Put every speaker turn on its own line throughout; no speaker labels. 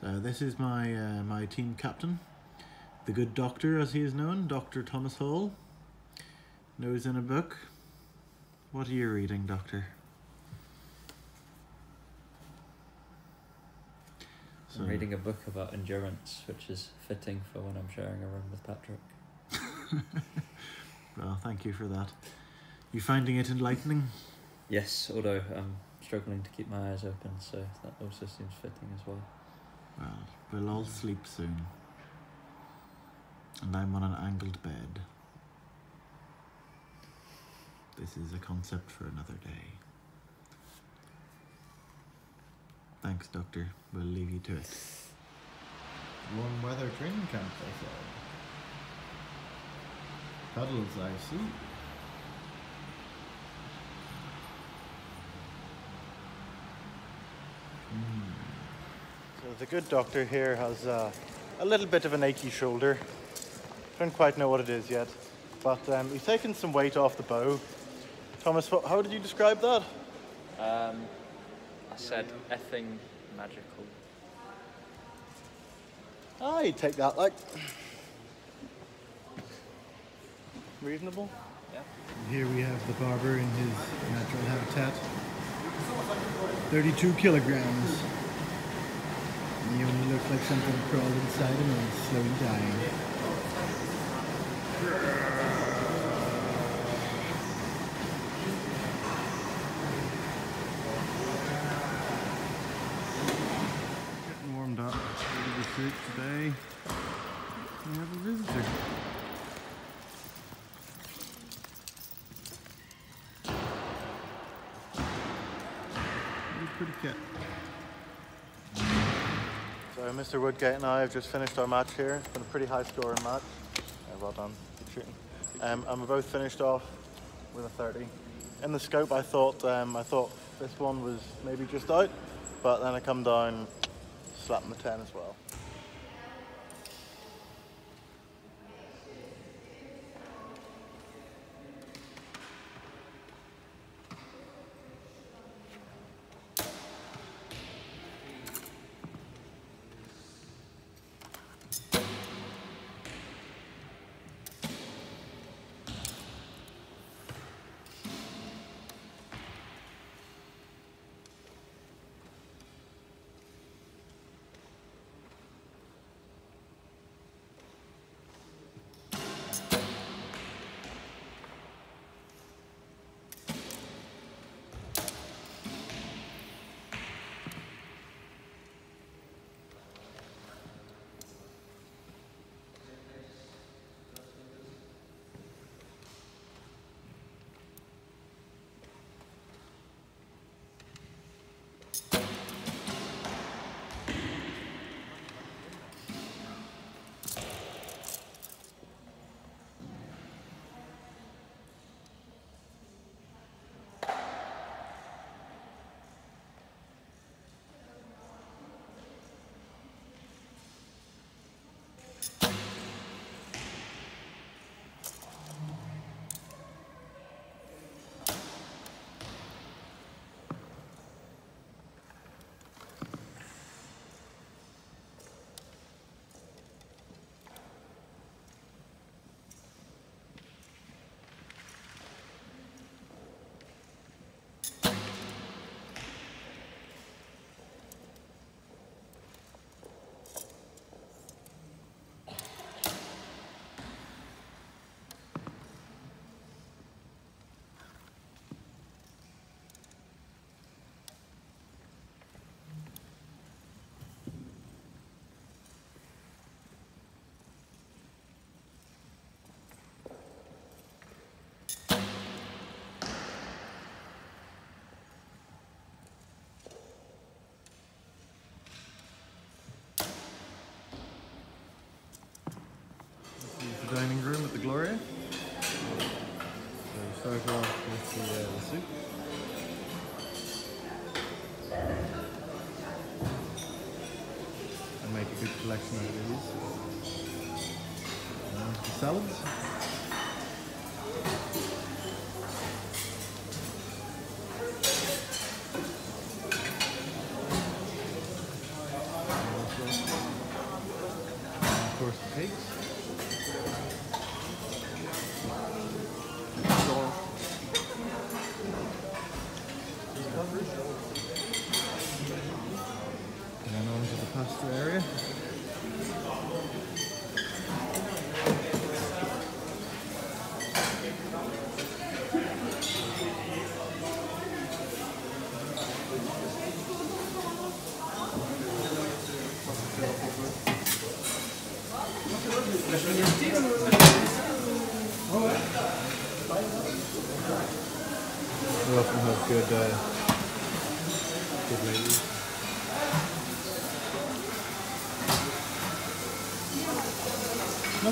So this is my uh, my team captain, the good doctor as he is known, Dr. Thomas Hall. Nose in a book. What are you reading, Doctor? So,
I'm reading a book about endurance, which is fitting for when I'm sharing a room with Patrick.
well, thank you for that. You finding it enlightening?
Yes, although I'm struggling to keep my eyes open, so that also seems fitting as well.
Well, we'll all sleep soon. And I'm on an angled bed. This is a concept for another day. Thanks, Doctor. We'll leave you to it.
Warm weather training camp, they said. Puddles, I see.
The good doctor here has uh, a little bit of an achy shoulder. Don't quite know what it is yet, but um, he's taken some weight off the bow. Thomas, wh- how did you describe that?
Um, I said effing magical.
Ah, he'd take that like reasonable. Yeah.
Here we have the barber in his natural habitat. 32 kilograms. He only looks like something crawled inside him and is slowly dying.
Getting warmed up. Ready to shoot today. We have a visitor. Pretty cat. So Mr. Woodgate and I have just finished our match here. It's been a pretty high scoring match. Yeah, well done. Good shooting. Um, and we're both finished off with a 30. In the scope, I thought um, I thought this one was maybe just out, but then I come down, slapping the 10 as well.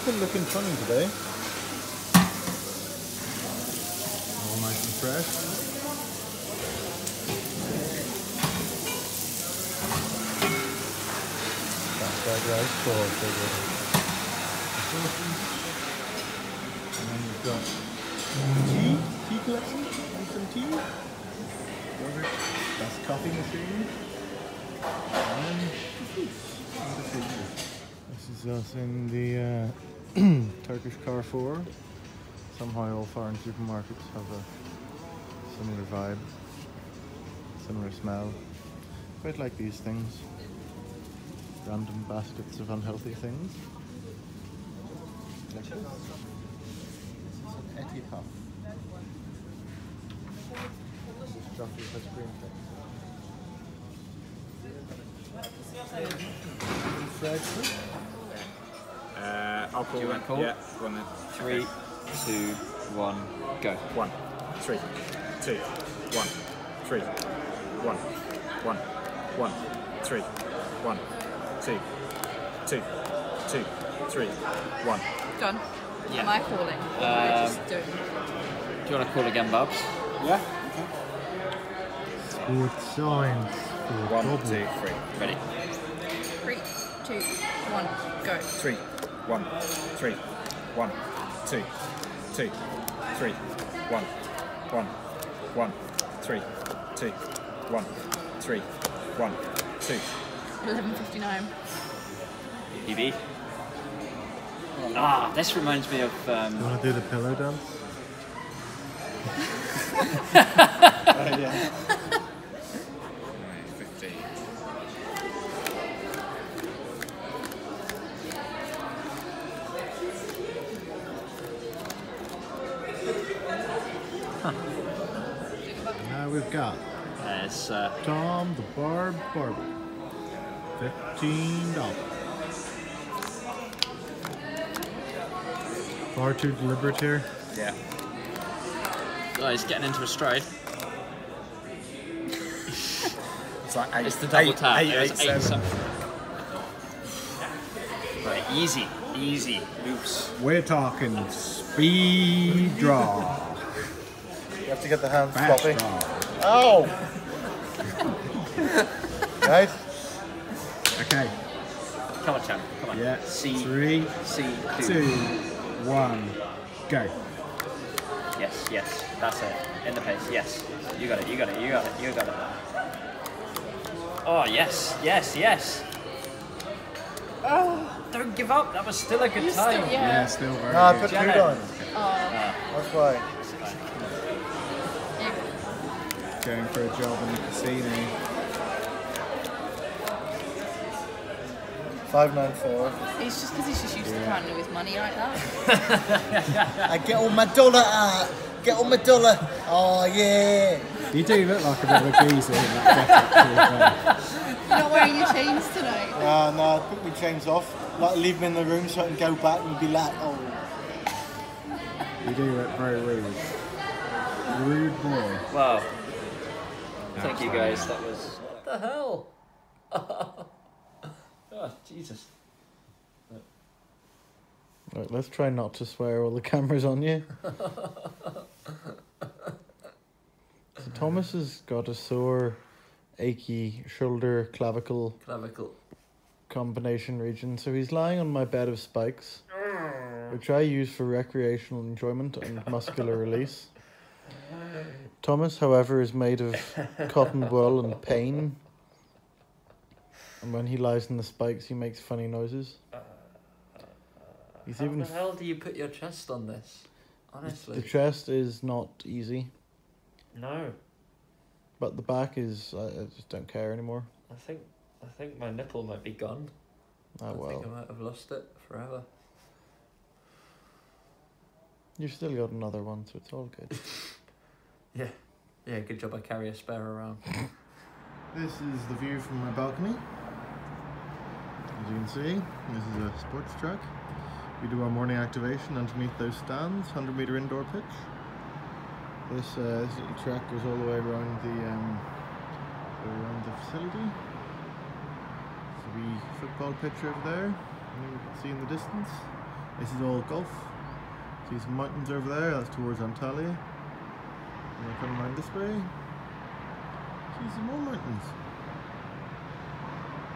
Nothing looking funny today.
All nice and fresh.
That fried rice, so good.
And then you've got tea, tea collection, and some tea. Yogurt, that's coffee machine. And the fruits in the freezer.
This is us in the uh, Turkish Carrefour. Somehow all foreign supermarkets have a similar vibe, similar smell. Quite like these things. Random baskets of unhealthy things. Like this. This is an Eti Puf. Chocolate ice cream thing. Fried fruit.
Uh, I'll call
you
it.
want call?
Yeah, go on then.
Three, two, one, go.
One, three, two, one, three, one, one, one, three, one, two, two, two, three, one.
John,
Yeah.
am I calling? Or am I just doing?
Do you want to call again, Babs?
Yeah.
Good science. Good
One,
double.
two, three.
Ready?
Three, two, one, go.
Three, one, three, one, two, two, three, one, one, one, three, two, one, three, one, two.
11.59.
EB. Ah, this reminds me of.
You
Um,
want to do the pillow dance?
Fifteen.
Now we've got
it's, uh,
Tom the Barb Barber. Fifteen dollars. Far too deliberate here.
Yeah.
oh, he's getting into a stride.
It's like eight.
It's the double
eight,
tap.
Eight,
it was
eight,
eight
seven.
something. Right, easy, easy, loose.
We're talking speed draw.
You have to get the hands
Fast
floppy.
draw.
Ow! Oh. right?
Okay.
Come on, champ. Come on.
Yeah.
C,
Three,
C,
two, one, go.
Yes, yes. That's it. In the pace. Yes. You got it. You got it. You got it. You got it. Oh yes, yes, yes. Oh, don't give up. That was still a good
You
time.
still,
Yeah,
yeah.
still very
No, I
good.
put two
Janet.
down.
Oh,
That's why.
you-
Going for a job in the casino.
Five nine four.
It's just because he's just used to counting with money like that.
I get all my dollar out. Get all my dollar. Oh yeah.
You do look like a bit of a geezer in that get-up,
You're not wearing your chains tonight.
Uh, no, I put my chains off. Like leave them in the room so I can go back and be like, oh.
You do look very rude. Rude boy.
Wow. Thank you guys. That was. What the hell? oh Jesus.
Right, let's try not to swear while the camera's on you. so Thomas has got a sore, achy shoulder clavicle
Clavicle.
combination region, so he's lying on my bed of spikes, which I use for recreational enjoyment and muscular release. Thomas, however, is made of cotton wool and pain. And when he lies in the spikes, he makes funny noises. He's
How
even
the hell do you put your chest on this? Honestly.
The chest is not easy,
No.
but the back is. I, I just don't care anymore.
I think I think my nipple might be gone.
Oh
I think I might have lost it forever.
You've still got another one, so it's all good.
Yeah. Yeah, good job I carry a spare around.
this is the view from my balcony. As you can see, this is a sports track. We do our morning activation underneath those stands, 100 meter indoor pitch. This, uh, this little track goes all the way around the um, around the facility. There's a wee football pitch over there. and You can see in the distance. This is all golf. See some mountains over there. That's towards Antalya. And we come around this way. See some more mountains.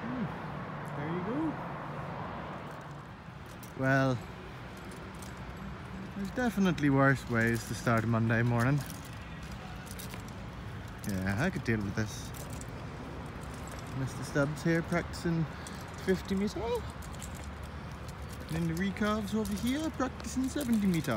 Hmm, There you go. Well, there's definitely worse ways to start a Monday morning. Yeah, I could deal with this. Mr. Stubbs here practicing 50 meter. Then the recurves over here practicing 70 meter.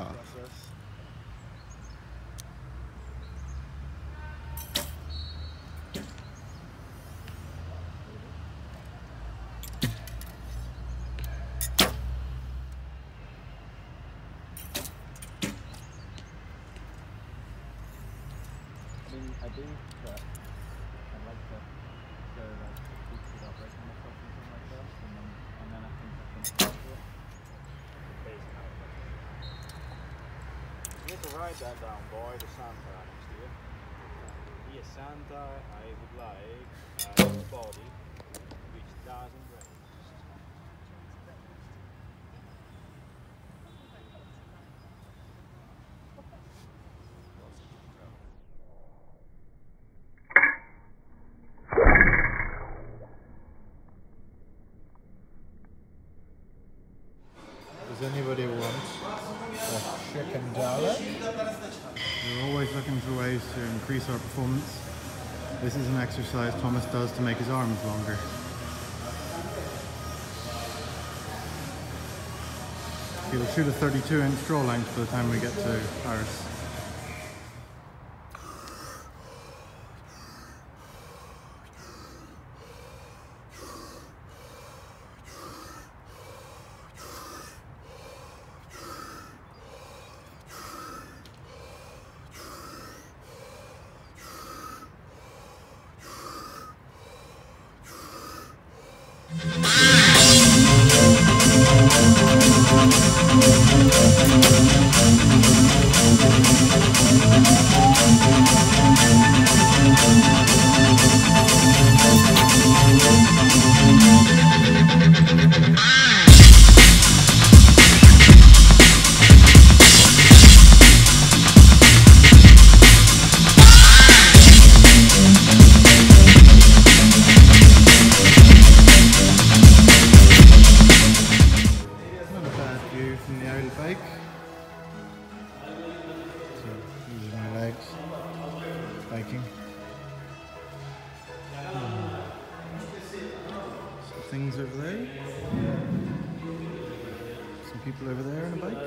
I mean, I think that I'd like to go like speak without breaking myself and something like that, and then, and then I think I can start to it.
You need to write that down, boy, the Santa next you. Dear Santa, I would like a body which doesn't break.
Does anybody want a chicken dollar? We're always looking for ways to increase our performance. This is an exercise Thomas does to make his arms longer. He'll shoot a 32 inch draw length by the time we get to Paris. Bike.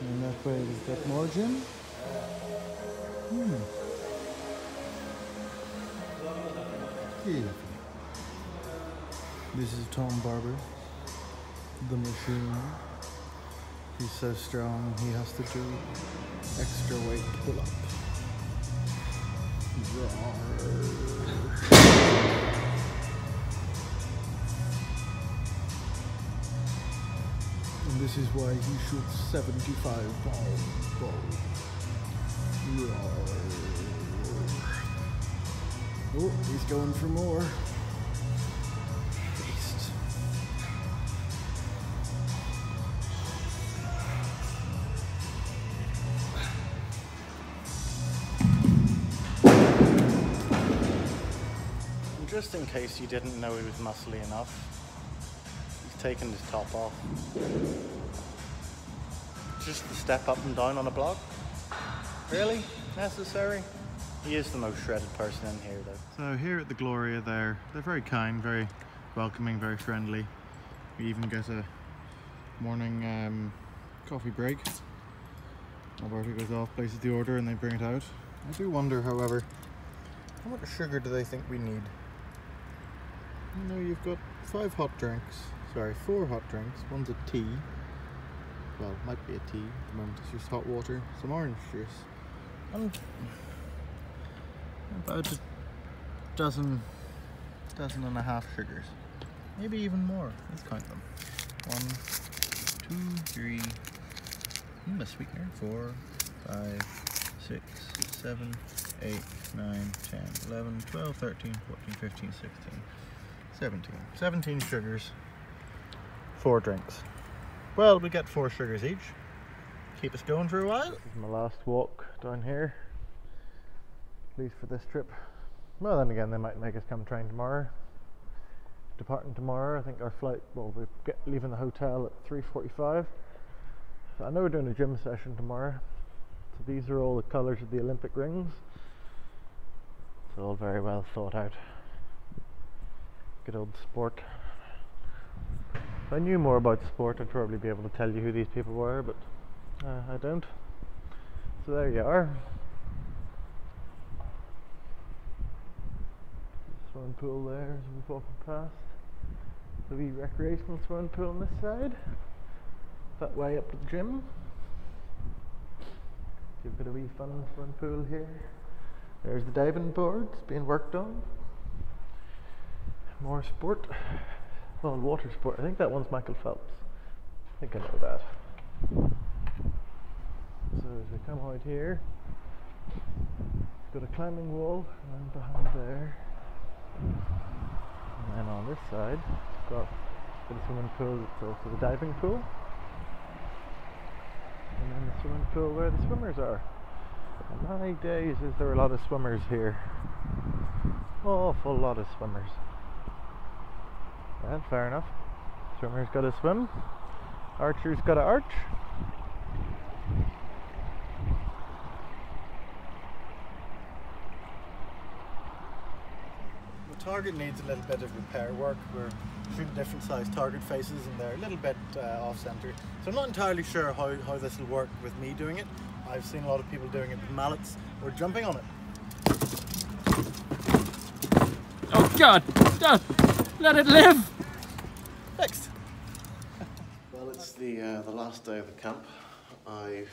And that way. Hmm. This is Tom Barber the machine. He's so strong, he has to do extra weight pull this is why he shoots 75 pound bow. Oh, he's going for more. Just in case you didn't know he was muscly enough, taken his top off. Just to step up and down on a block? Really? Necessary? He is the most shredded person in here though. So here at the Gloria there, they're very kind, very welcoming, very friendly. We even get a morning um, coffee break. Alberto goes off, places the order and they bring it out. I do wonder however, how much sugar do they think we need? You know, you've got five hot drinks. Sorry, four hot drinks. One's a tea. Well, it might be a tea. At the moment it's just hot water. Some orange juice. And about a dozen, dozen and a half sugars. Maybe even more. Let's count them. One, two, three. Hmm, a sweetener. Four, five, 6, 7, 8, 9, 10, 11, 12, 13, 14, 15, 16, 17. 17 sugars, 4 drinks. Well, we get 4 sugars each. Keep us going for a while. This is my last walk down here. At least for this trip. Well, then again, they might make us come train tomorrow. Departing tomorrow, I think our flight, well, we're get, leaving the hotel at 3.45. So I know we're doing a gym session tomorrow. So these are all the colours of the Olympic rings. It's all very well thought out. Good old sport. If I knew more about sport, I'd probably be able to tell you who these people were, but uh, I don't. So there you are. Swimming pool there as we're walking past. The wee recreational swimming pool on this side. That way up to the gym. You've got a wee fun swimming pool here. There's the diving boards being worked on. More sport. Well, water sport. I think that one's Michael Phelps. I think I know that. So as we come out here, it's got a climbing wall and behind there. And then on this side, it's got, a swimming pool, it's also the diving pool. And then the swimming pool where the swimmers are. My days is there are a lot of swimmers here. Awful lot of swimmers. Well, fair enough. Swimmer's got to swim. Archer's got to arch. The target needs a little bit of repair work. We're shooting different sized target faces and they're a little bit uh, off center. So I'm not entirely sure how, how this will work with me doing it. I've seen a lot of people doing it with mallets or jumping on it.
Oh God! Don't let it live.
Fixed.
Well, it's the uh, the last day of the camp. I've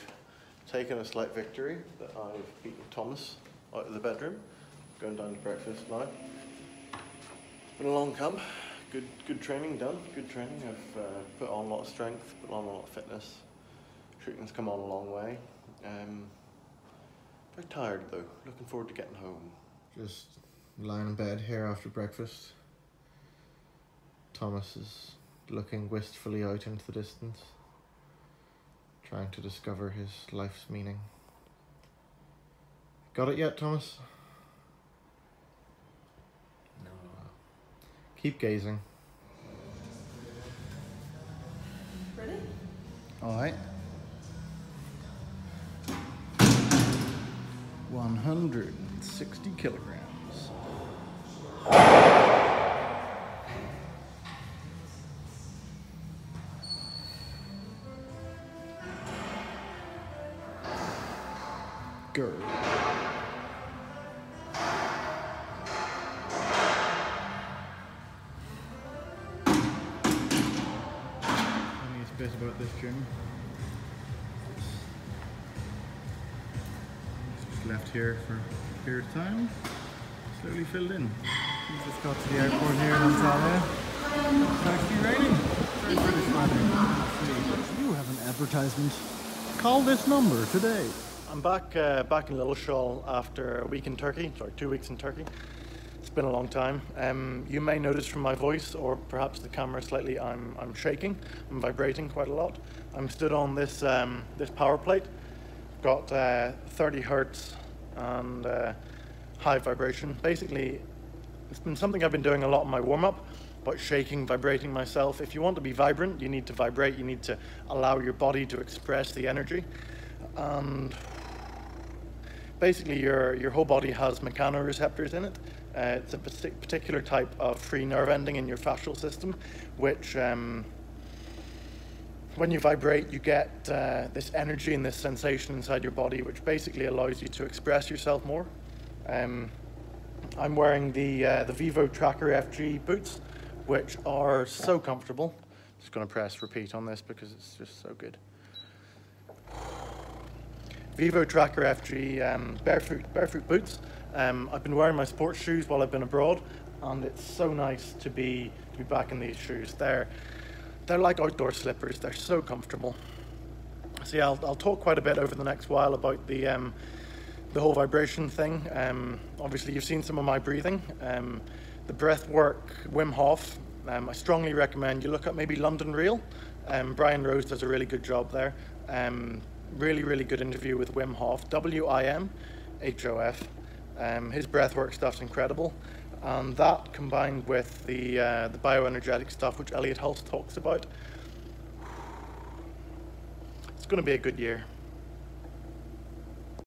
taken a slight victory that I've beaten Thomas out of the bedroom. Going down to breakfast now. It's been a long camp. Good good training done. Good training. I've uh, put on a lot of strength, put on a lot of fitness. Shooting's come on a long way. Um, very tired though. Looking forward to getting home. Just lying in bed here after breakfast. Thomas is looking wistfully out into the distance, trying to discover his life's meaning. Got it yet, Thomas?
No.
Keep gazing.
Ready?
All right. 160 kilograms. Left here for a period of time, slowly filled in. We just got to the airport here in Antalya. It's actually raining. Very British weather. You have an advertisement. Call this number today. I'm back uh, back in Lilleshall after a week in Turkey, sorry, two weeks in Turkey. It's been a long time. Um, you may notice from my voice, or perhaps the camera slightly, I'm, I'm shaking. I'm vibrating quite a lot. I'm stood on this, um, this power plate got uh, 30 hertz and uh, high vibration. Basically, it's been something I've been doing a lot in my warm up, but shaking, vibrating myself. If you want to be vibrant, you need to vibrate, you need to allow your body to express the energy. And basically, your, your whole body has mechanoreceptors in it. Uh, it's a particular type of free nerve ending in your fascial system, which um, when you vibrate, you get uh, this energy and this sensation inside your body, which basically allows you to express yourself more. Um, I'm wearing the uh, the Vivo Tracker FG boots, which are so comfortable. Just going to press repeat on this because it's just so good. Vivo Tracker FG um, barefoot barefoot boots. Um, I've been wearing my sports shoes while I've been abroad, and it's so nice to be to be back in these shoes. They're they're like outdoor slippers. They're so comfortable. So yeah, I'll, I'll talk quite a bit over the next while about the um, the whole vibration thing. Um, obviously, you've seen some of my breathing. Um, the breath work, Wim Hof. Um, I strongly recommend you look at maybe London Real. Um, Brian Rose does a really good job there. Um, really, really good interview with Wim Hof. W I M H O F. His breathwork stuff's incredible, and that combined with the uh, the bioenergetic stuff, which Elliot Hulse talks about, it's going to be a good year.